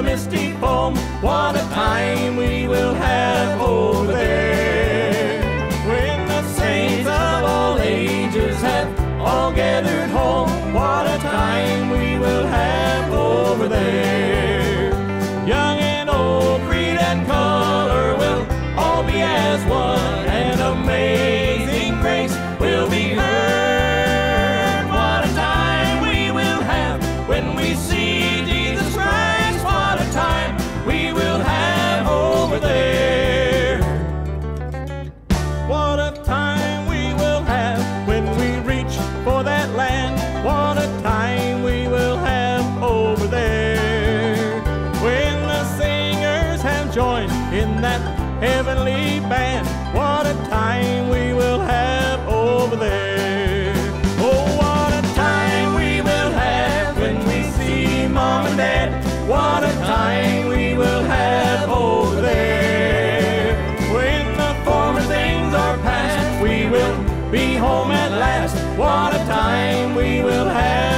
the misty foam. What a time we will have over there. When the saints of all ages have all gathered home. What a time we will have over there. Young and old, creed and color will all be as one, join in that heavenly band. What a time we will have over there. Oh, what a time we will have when we see mom and dad. What a time we will have over there. When the former things are past, we will be home at last. What a time we will have.